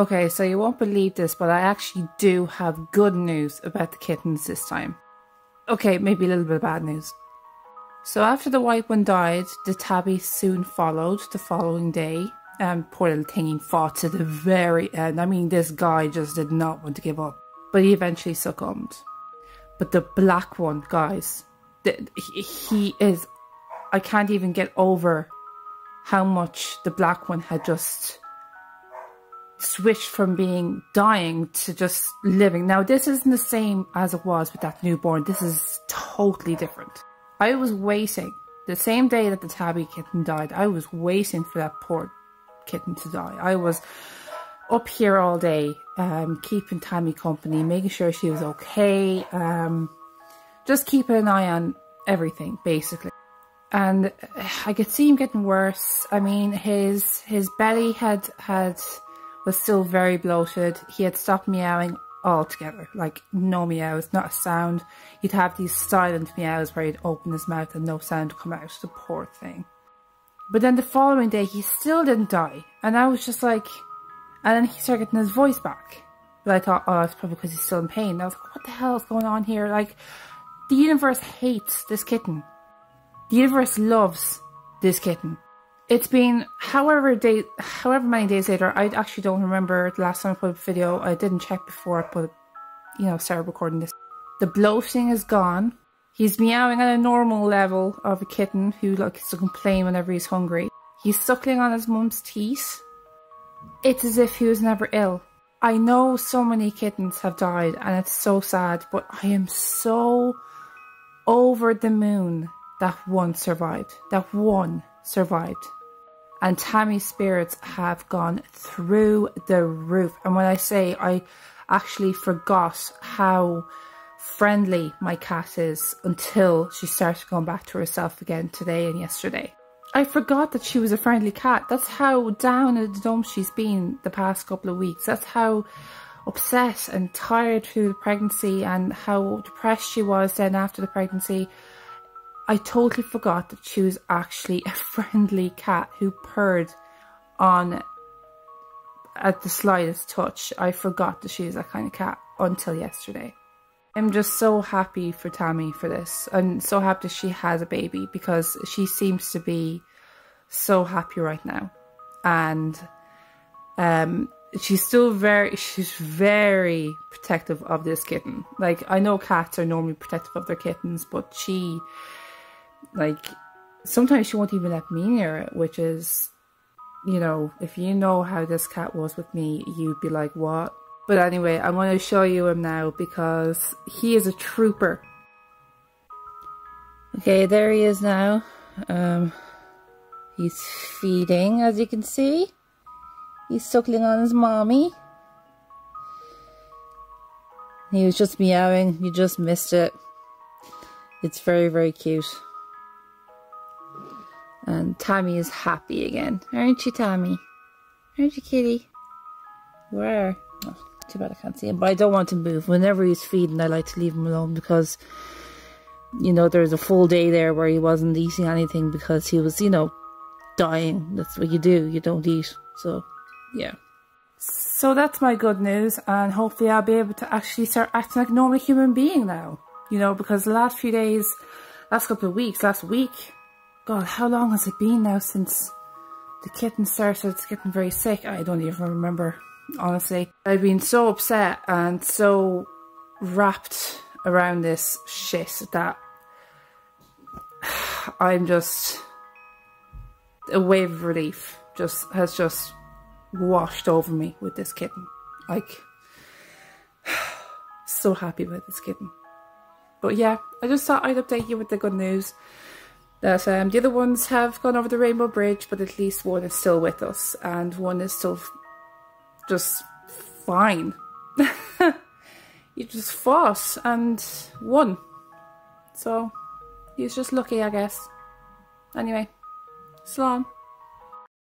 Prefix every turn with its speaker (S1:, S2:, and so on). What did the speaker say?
S1: Okay, so you won't believe this, but I actually do have good news about the kittens this time. Okay, maybe a little bit of bad news. So after the white one died, the tabby soon followed the following day. Um, poor little thingy fought to the very end. I mean, this guy just did not want to give up, but he eventually succumbed. But the black one, guys, the, he, he is. I can't even get over how much the black one had just switched from being dying to just living. Now, this isn't the same as it was with that newborn. This is totally different. I was waiting the same day that the tabby kitten died. I was waiting for that poor kitten to die. I was up here all day, um, keeping Tammy company, making sure she was okay, um, just keeping an eye on everything, basically. And I could see him getting worse. I mean, his his belly had had was still very bloated. He had stopped meowing altogether, like no meows, not a sound. He'd have these silent meows where he'd open his mouth and no sound come out. The poor thing. But then the following day, he still didn't die, and I was just like, and then he started getting his voice back. But I thought, oh, it's probably because he's still in pain. And I was like, what the hell is going on here? Like, the universe hates this kitten. The universe loves this kitten. It's been however day, however many days later. I actually don't remember the last time I put a video. I didn't check before I put, you know, started recording this. The bloating is gone. He's meowing at a normal level of a kitten who likes to complain whenever he's hungry. He's suckling on his mum's teeth. It's as if he was never ill. I know so many kittens have died and it's so sad, but I am so over the moon that one survived. That one survived and Tammy's spirits have gone through the roof. And when I say I actually forgot how friendly my cat is until she started going back to herself again today and yesterday. I forgot that she was a friendly cat. That's how down in the dumps she's been the past couple of weeks. That's how upset and tired through the pregnancy and how depressed she was then after the pregnancy. I totally forgot that she was actually a friendly cat who purred on at the slightest touch. I forgot that she was that kind of cat until yesterday. I'm just so happy for Tammy for this. I'm so happy that she has a baby because she seems to be so happy right now. And um she's still very she's very protective of this kitten. Like I know cats are normally protective of their kittens, but she like sometimes she won't even let me near it, which is, you know, if you know how this cat was with me, you'd be like, what? But anyway, I'm going to show you him now because he is a trooper. Okay, there he is now. Um, he's feeding, as you can see. He's suckling on his mommy. He was just meowing. You just missed it. It's very, very cute. Um, and Tommy is happy again. Aren't you, Tommy? Aren't you, kitty? Where? Oh, too bad I can't see him. But I don't want to move. Whenever he's feeding, I like to leave him alone because, you know, there's a full day there where he wasn't eating anything because he was, you know, dying. That's what you do. You don't eat. So, yeah. So that's my good news. And hopefully I'll be able to actually start acting like a normal human being now. You know, because the last few days, last couple of weeks, last week, God, how long has it been now since the kitten started getting very sick? I don't even remember, honestly. I've been so upset and so wrapped around this shit that I'm just a wave of relief just has just washed over me with this kitten. Like so happy with this kitten. But yeah, I just thought I'd update you with the good news that um, the other ones have gone over the Rainbow Bridge, but at least one is still with us, and one is still just fine. he just fought and won. So, he's just lucky, I guess. Anyway, Slán.